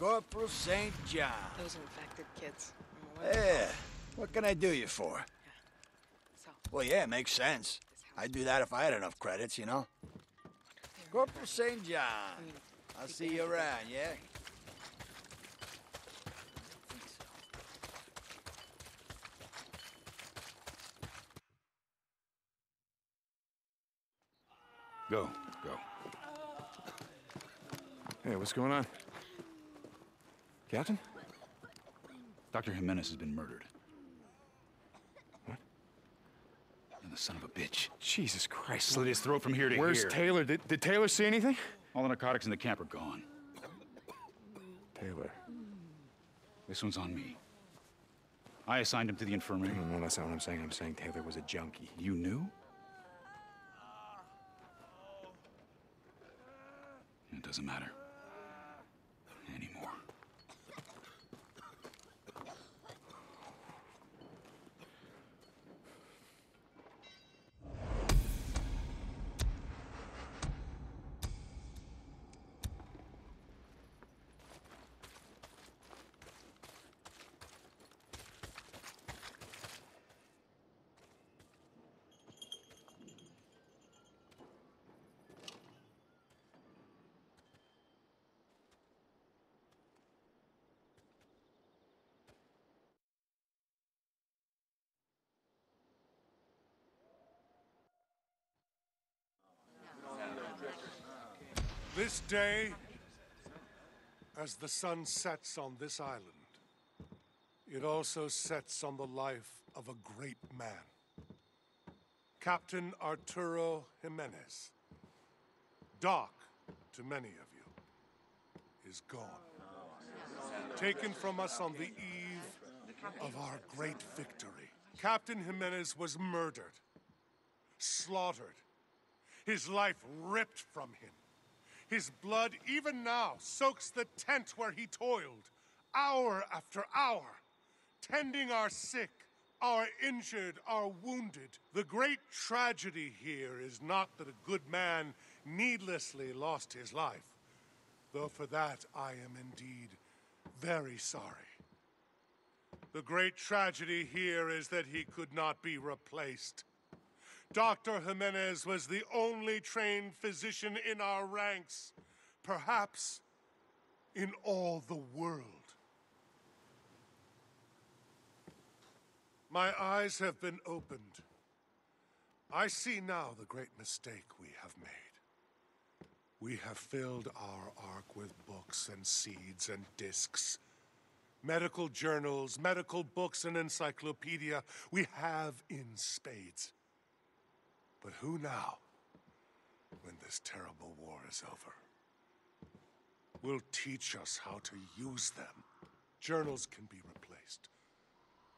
Corporal St. John. Those infected kids. Yeah. What can I do you for? So, Well, yeah, makes sense. I'd do that if I had enough credits, you know? Corporal St. John. I mean, I'll see you have go. around, yeah? Go, go. Hey, what's going on? Captain? Dr. Jimenez has been murdered. What? And the son of a bitch. Jesus Christ. Slit his throat from here to Where's here. Where's Taylor? Did, did Taylor see anything? All the narcotics in the camp are gone. Taylor. This one's on me. I assigned him to the infirmary. No, no, that's not what I'm saying. I'm saying Taylor was a junkie. You knew? It doesn't matter. This day, as the sun sets on this island, it also sets on the life of a great man. Captain Arturo Jimenez, Doc to many of you, is gone. Taken from us on the eve of our great victory. Captain Jimenez was murdered, slaughtered, his life ripped from him. His blood, even now, soaks the tent where he toiled, hour after hour, tending our sick, our injured, our wounded. The great tragedy here is not that a good man needlessly lost his life, though for that I am indeed very sorry. The great tragedy here is that he could not be replaced. Dr. Jimenez was the only trained physician in our ranks, perhaps in all the world. My eyes have been opened. I see now the great mistake we have made. We have filled our ark with books and seeds and discs. Medical journals, medical books, and encyclopedia we have in spades. But who now, when this terrible war is over, will teach us how to use them? Journals can be replaced.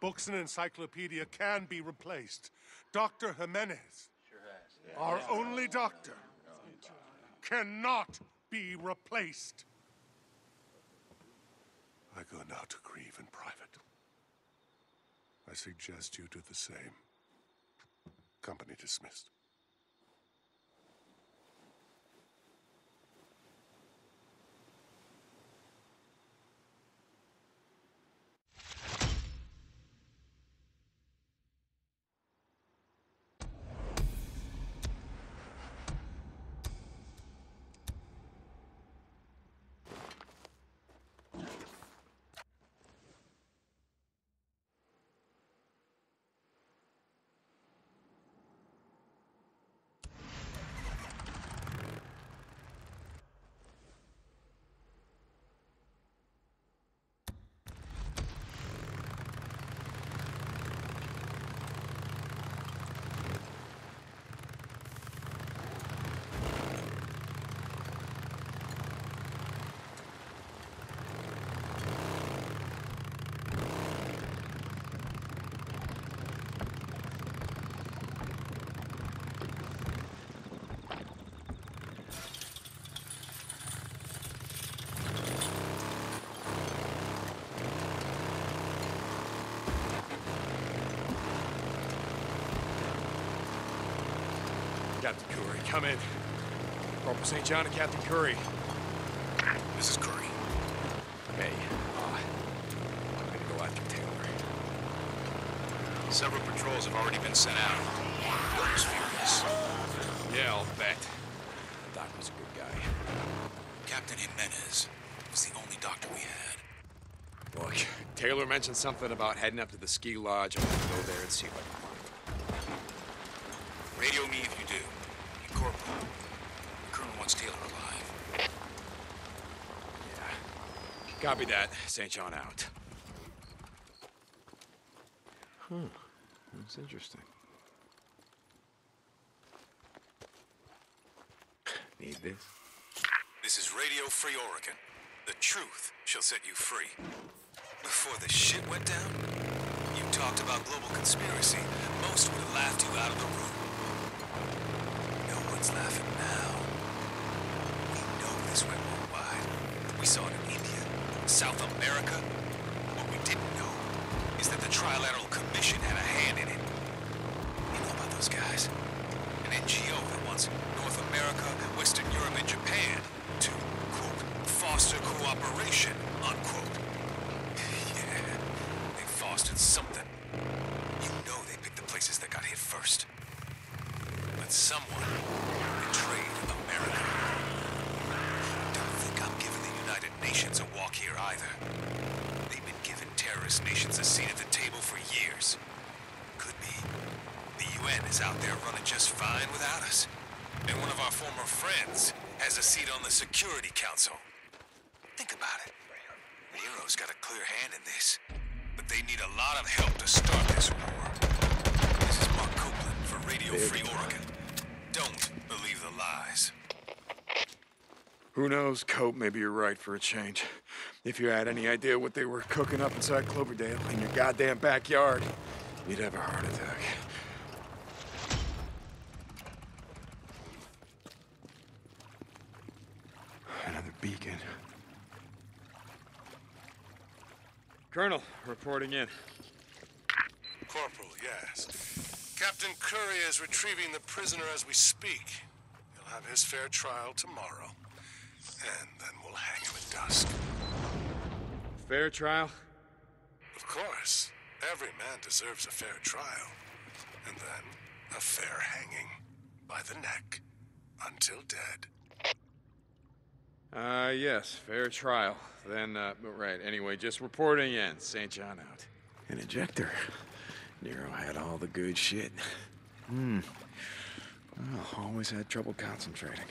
Books and encyclopedia can be replaced. Dr. Jimenez, our only doctor, cannot be replaced. I go now to grieve in private. I suggest you do the same. Company dismissed. Captain Kouri, come in. Corporal St. John and Captain Kouri. This is Kouri. Hey, uh, I'm gonna go after Taylor. Several patrols have already been sent out. Bill's furious. Yeah, I'll bet. Doc was a good guy. Captain Jimenez was the only doctor we had. Look, Taylor mentioned something about heading up to the ski lodge. I'm gonna go there and see what I can find. Radio me if you do. And Corporal, the Colonel wants Taylor alive. Yeah. Copy that. St. John out. Huh. That's interesting. Need this? This is Radio Free Oregon. The truth shall set you free. Before the shit went down, you talked about global conspiracy. Most would have laughed you out of the room. No one's laughing now. We know this went worldwide. We saw it South America. What we didn't know is that the Trilateral Commission had a hand in it. You know about those guys? An NGO that wants North America, Western Europe, and Japan to, quote, foster cooperation, unquote. yeah, they fostered something. You know they picked the places that got hit first. But someone betrayed America. Don't think I'm giving the United Nations a walk here either. They've been giving terrorist nations a seat at the table for years. Could be. The UN is out there running just fine without us. And one of our former friends has a seat on the Security Council. Think about it. Nero's got a clear hand in this. But they need a lot of help to start this war. This is Mark Copeland for Radio Free Oregon. Don't believe the lies. Who knows, Cope? Maybe you're right for a change. If you had any idea what they were cooking up inside Cloverdale in your goddamn backyard, you'd have a heart attack. Beacon. Colonel, reporting in. Corporal, yes. Captain Kouri is retrieving the prisoner as we speak. He'll have his fair trial tomorrow. And then we'll hang him at dusk. Fair trial? Of course, every man deserves a fair trial. And then a fair hanging by the neck until dead. Uh, yes, fair trial. Then, uh, right, anyway, just reporting in. St. John out. An injector. Nero had all the good shit. Hmm. Well, always had trouble concentrating.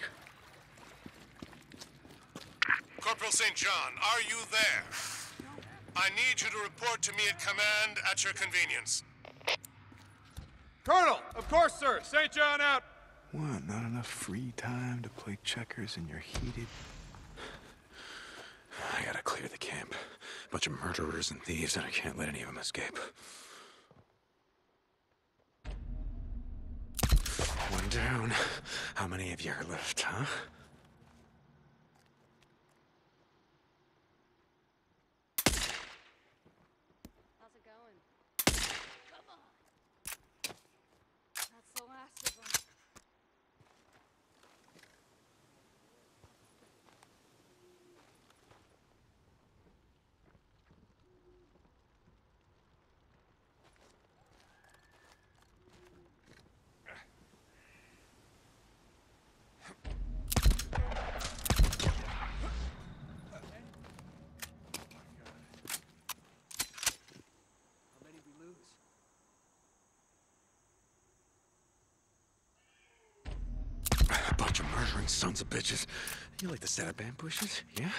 Corporal St. John, are you there? I need you to report to me at command at your convenience. Colonel! Of course, sir! St. John out! What, not enough free time to play checkers in your heated... I gotta clear the camp. Bunch of murderers and thieves, and I can't let any of them escape. One down. How many of you are left, huh? How's it going? Come on. That's the last of them. How many we lose? A bunch of murdering sons of bitches. You like the set of ambushes, yeah?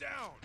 Down?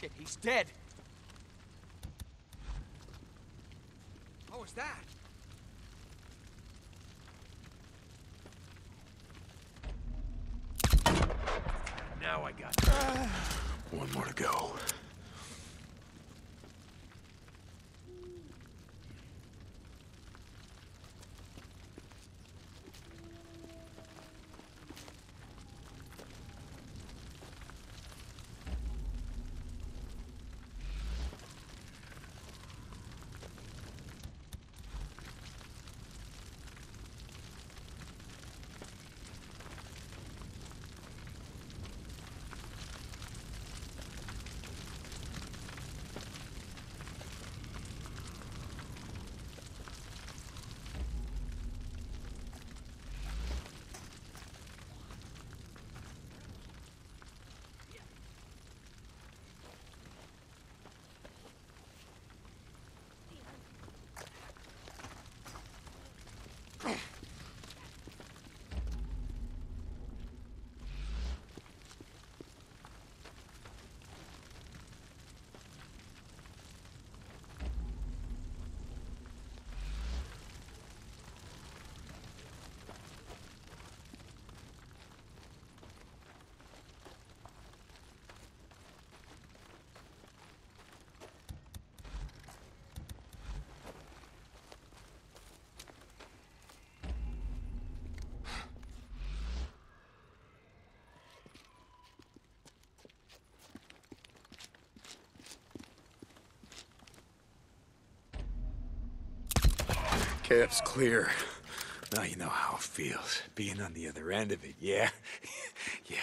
Shit, he's dead. What was that? Now I got One more to go. Camp's clear. Now you know how it feels, being on the other end of it, yeah? yeah.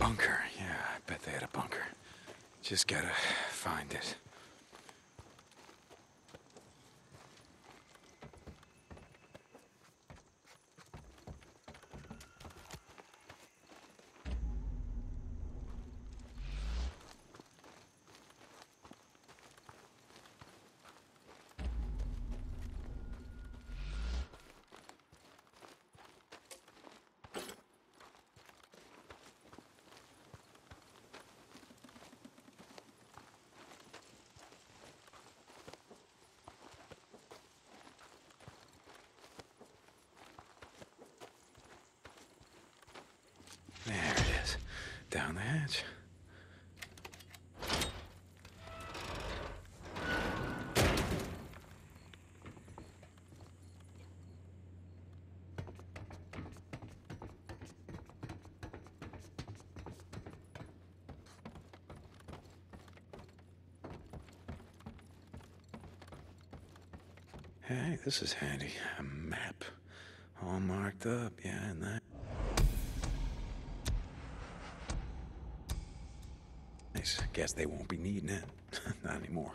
Bunker, yeah, I bet they had a bunker. Just gotta find it. There it is. Down the hatch. Hey, this is handy. A map. All marked up, yeah, and that. Nice. Guess they won't be needing it. Not anymore.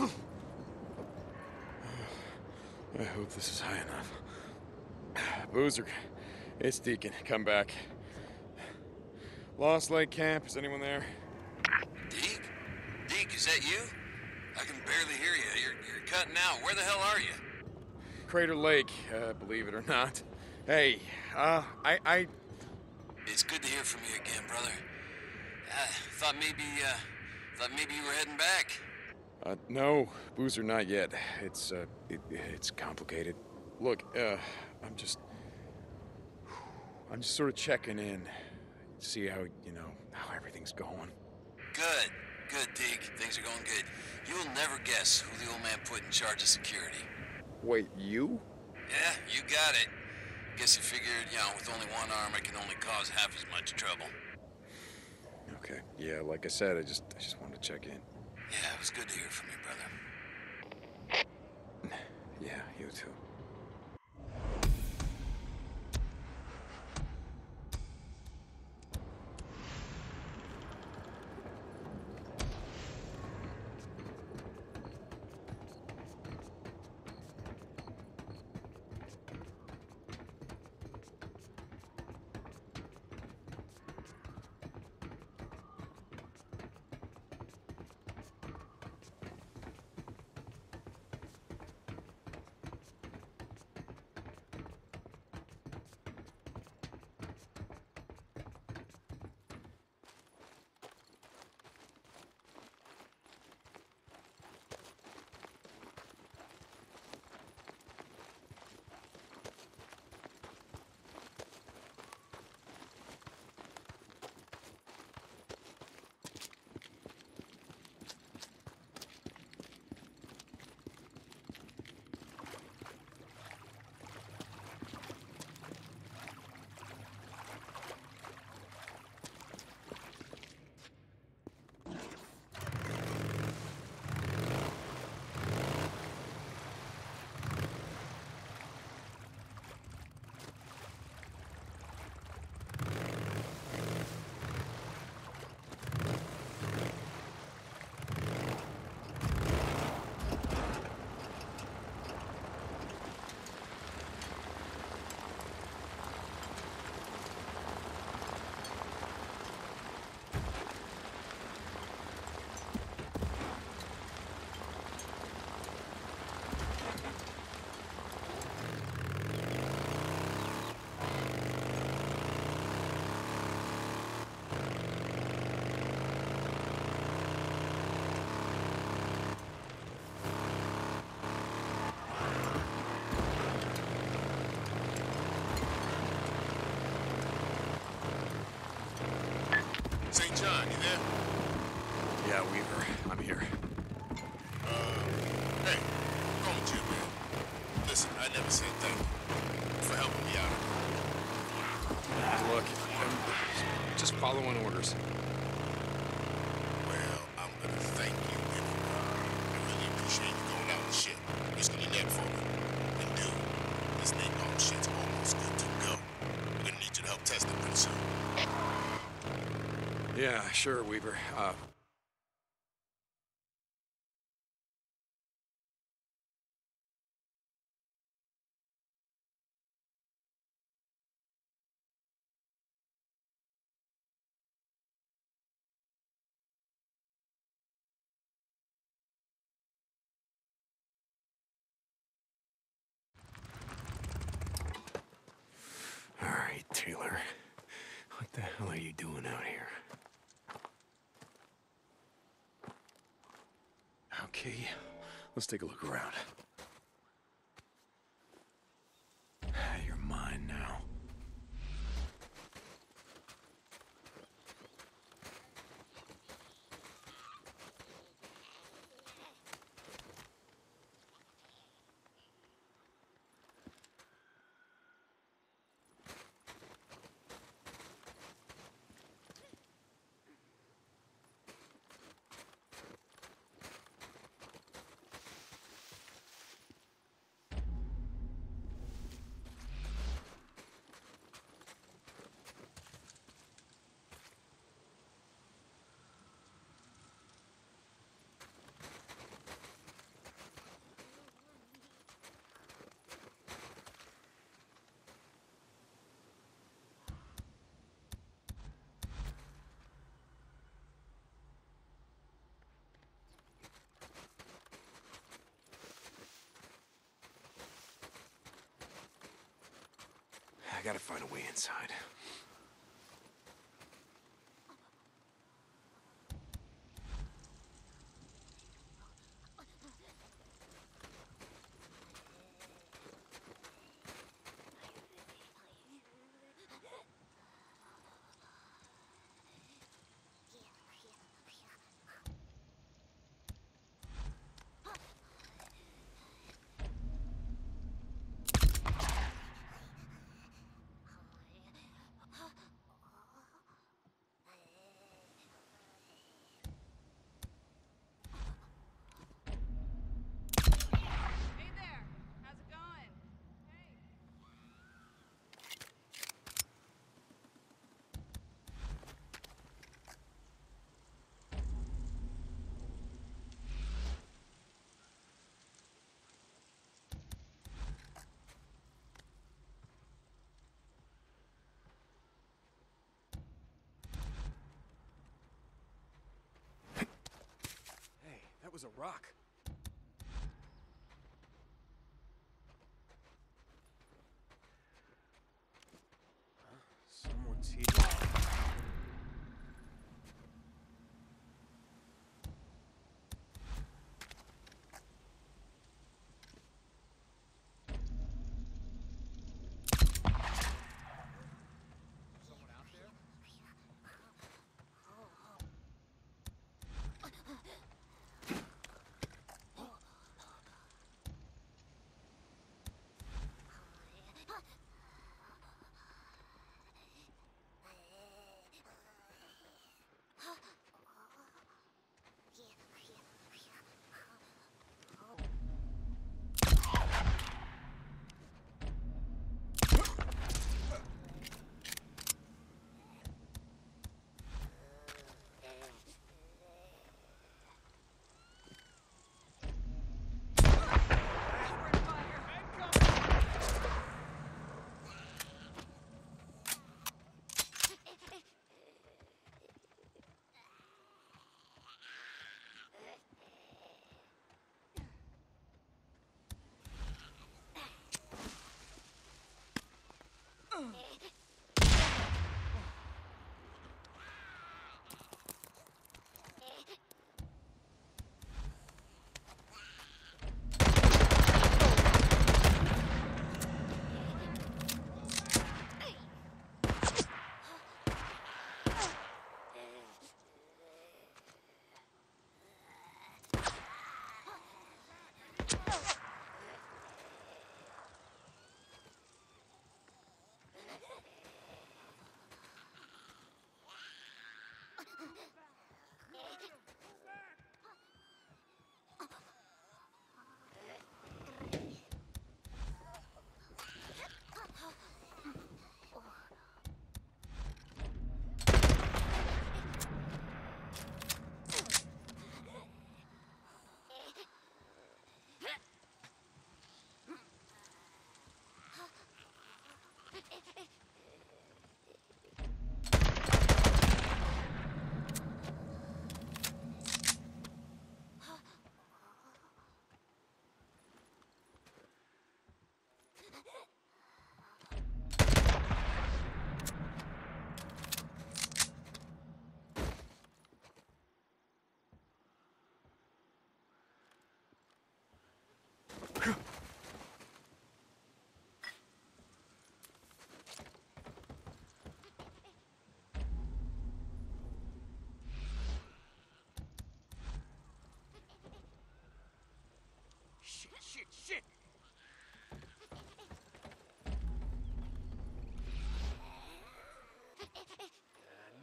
I hope this is high enough. Boozer, it's Deacon. Come back. Lost Lake Camp. Is anyone there? Deke? Deke, is that you? I can barely hear you. You're, you're cutting out. Where the hell are you? Crater Lake, uh, believe it or not. Hey, uh, I, I, It's good to hear from you again, brother. I thought maybe, uh, thought maybe you were heading back. Uh, no, Boozer, not yet. It's, uh, it, it's complicated. Look, uh, I'm just, I'm just sort of checking in, see how, you know, how everything's going. Good, good, Deke. Things are going good. You'll never guess who the old man put in charge of security. Wait, you? Yeah, you got it. Guess he figured, you know, with only one arm, I can only cause half as much trouble. Okay. Yeah, like I said, I just, I just wanted to check in. Yeah, it was good to hear from you, brother. Yeah, you too. John, you there? Yeah, Weaver, I'm here. Uh, hey, call me Jim, man. Listen, I never said thank you for helping me out. Look, I'm just following orders. Well, I'm gonna thank you anyway. I really appreciate you going out the ship, risking your neck for me. And dude, this napalm shit's almost good to go. We're gonna need you to help test it pretty soon. Yeah, sure, Weaver. Uh, all right, Taylor. What the hell are you doing out here? Okay, let's take a look around. Gotta find a way inside. Was a rock. Someone's here. Shit!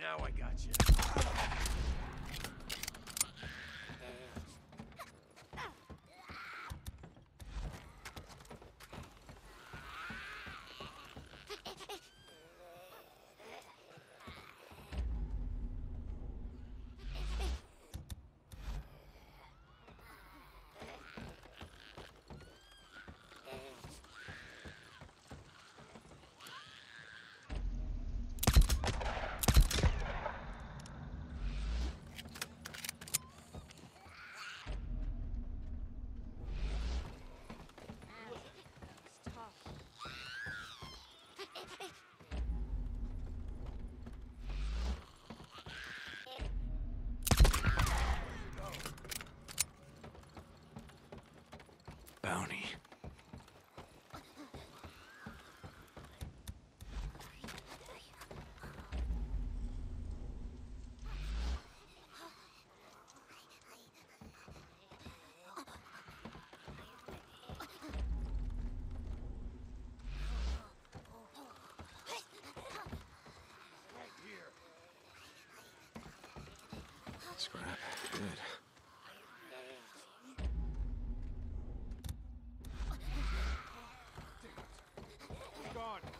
Now I got you. Scrap. Good. Gone.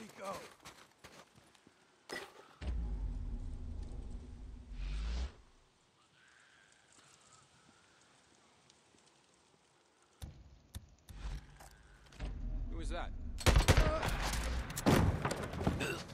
Where'd he go? Who was that? Uh.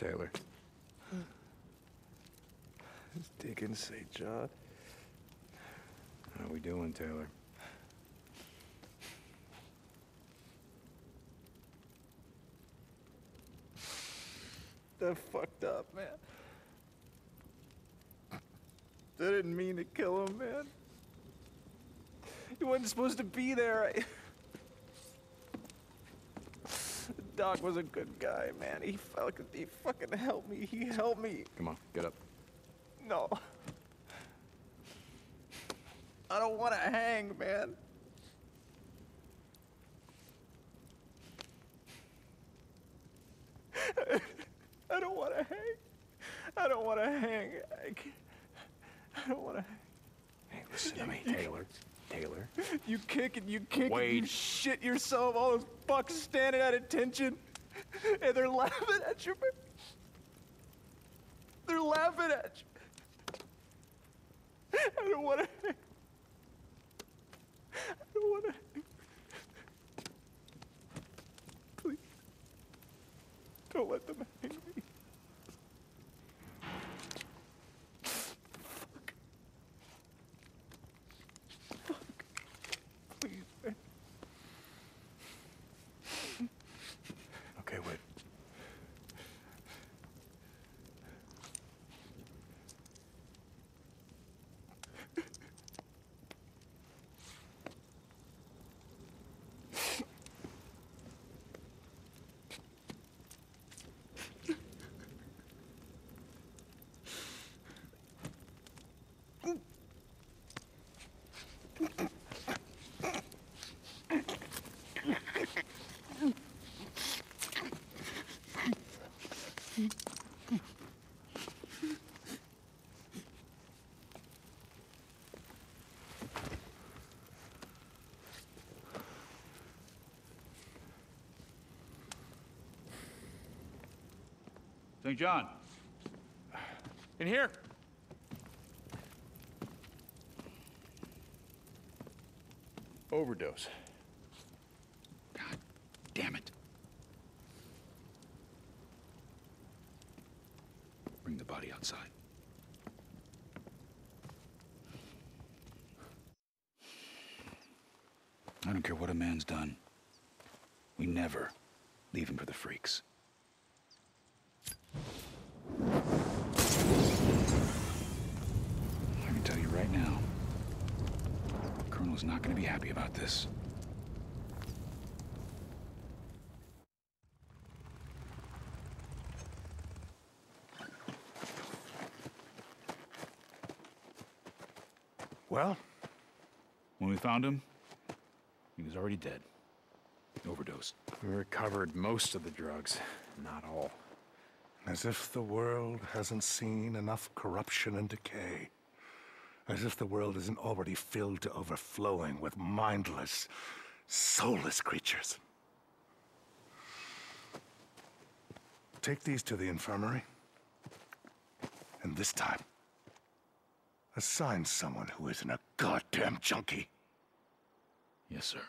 Taylor. Is Deacon St. John? How are we doing, Taylor? That fucked up, man. I didn't mean to kill him, man. He wasn't supposed to be there. I... Doc was a good guy, man. He fucking, he fucking helped me. He helped me. Come on, get up. No. I don't want to hang, man. I don't want to hang. I don't want to hang. I, I don't want to hang. Hey, listen to me, Taylor. Taylor. You kick and you kick and you shit yourself. All those fucks standing at attention, and they're laughing at you. They're laughing at you. I don't want to. I don't want to. Please. Don't let them hang me. St. John. In here. Overdose. God damn it. Bring the body outside. I don't care what a man's done. We never leave him for the freaks. I can tell you right now, not going to be happy about this. Well, When we found him, he was already dead. Overdosed. We recovered most of the drugs, not all. as if the world hasn't seen enough corruption and decay. As if the world isn't already filled to overflowing with mindless, soulless creatures. Take these to the infirmary. And this time, assign someone who isn't a goddamn junkie. Yes, sir.